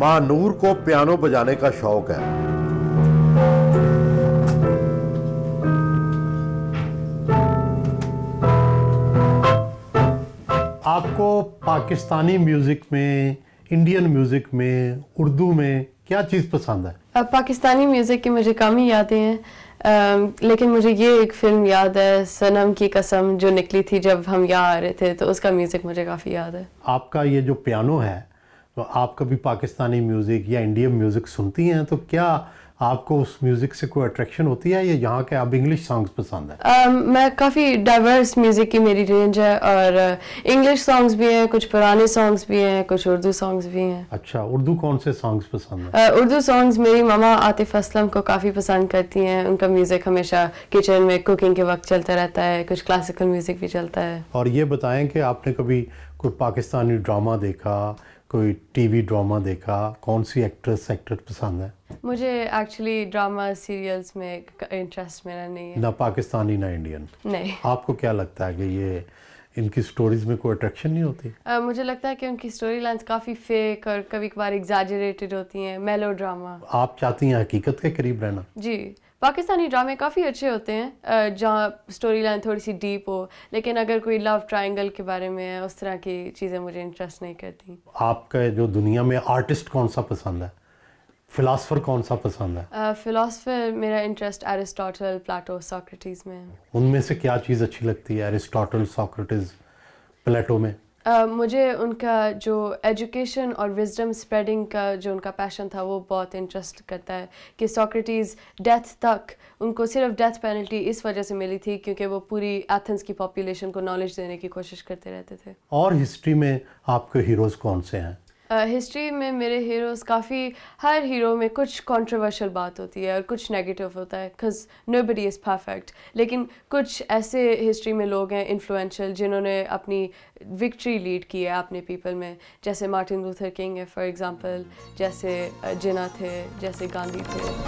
शाहनूर को पियानो बजाने का शौक है। आपको पाकिस्तानी म्यूज़िक में इंडियन म्यूज़िक में उर्दू में क्या चीज़ पसंद है? अब पाकिस्तानी म्यूज़िक की मुझे कम ही यादें हैं। लेकिन मुझे ये एक फ़िल्म याद है सनम की कसम जो निकली थी जब हम यहाँ आ रहे थे तो उसका म्यूज़िक मुझे काफ़ी याद है। आपका ये जो पियानो है तो आप कभी पाकिस्तानी म्यूज़िक या इंडियन म्यूज़िक सुनती हैं तो क्या आपको उस म्यूज़िक से कोई अट्रैक्शन होती है या यहाँ के आप इंग्लिश सॉन्ग्स पसंद है? अम, मैं काफ़ी डाइवर्स म्यूज़िक की मेरी रेंज है और इंग्लिश सॉन्ग्स भी हैं कुछ पुराने सॉन्ग्स भी हैं कुछ उर्दू सॉन्ग्स भी हैं। अच्छा उर्दू कौन से सॉन्ग्स पसंद है? अ, उर्दू सॉन्ग्स मेरी मामा आतिफ असलम को काफ़ी पसंद करती हैं। उनका म्यूज़िक हमेशा किचन में कुकिंग के वक्त चलता रहता है कुछ क्लासिकल म्यूज़िक भी चलता है। और ये बताएँ कि आपने कभी कोई पाकिस्तानी ड्रामा देखा कोई टीवी ड्रामा देखा? कौन सी एक्ट्रेस एक्टर पसंद है? मुझे एक्चुअली ड्रामा सीरियल्स में इंटरेस्ट मेरा नहीं है। ना पाकिस्तानी ना इंडियन नहीं। आपको क्या लगता है कि ये इनकी स्टोरीज में कोई अट्रैक्शन नहीं होती? अ, मुझे लगता है कि उनकी स्टोरी लाइन्स काफ़ी फेक और कभी कभार एग्जैजरेटेड होती हैं। मेलो ड्रामा आप चाहती हैं हकीकत के करीब रहना? जी। पाकिस्तानी ड्रामे काफ़ी अच्छे होते हैं जहाँ स्टोरी लाइन थोड़ी सी डीप हो लेकिन अगर कोई लव ट्रायंगल के बारे में है उस तरह की चीज़ें मुझे इंटरेस्ट नहीं करती। आपका जो दुनिया में आर्टिस्ट कौन सा पसंद है? फिलासफर कौन सा पसंद है? फ़िलासफर मेरा इंटरेस्ट एरिस्टोटल प्लाटो सोक्रेटिस में उनमें से क्या चीज़ अच्छी लगती है एरिस्टोटल सॉक्रेटिस प्लेटो में? मुझे उनका जो एजुकेशन और विजडम स्प्रेडिंग का जो उनका पैशन था, वो बहुत इंटरेस्ट करता है कि सॉक्रेटीज़ डेथ तक, उनको सिर्फ़ डेथ पेनल्टी इस वजह से मिली थी क्योंकि वो पूरी एथेंस की पॉपुलेशन को नॉलेज देने की कोशिश करते रहते थे। और हिस्ट्री में आपके हीरोज़ कौन से हैं? हिस्ट्री में मेरे हीरोज़ काफ़ी, हर हीरो में कुछ कंट्रोवर्शियल बात होती है और कुछ नेगेटिव होता है because nobody is perfect लेकिन कुछ ऐसे हिस्ट्री में लोग हैं इन्फ्लुएंशियल जिन्होंने अपनी विक्ट्री लीड की है अपने पीपल में. जैसे मार्टिन लूथर किंग है फॉर एग्जांपल जैसे जिना थे, जैसे गांधी थे.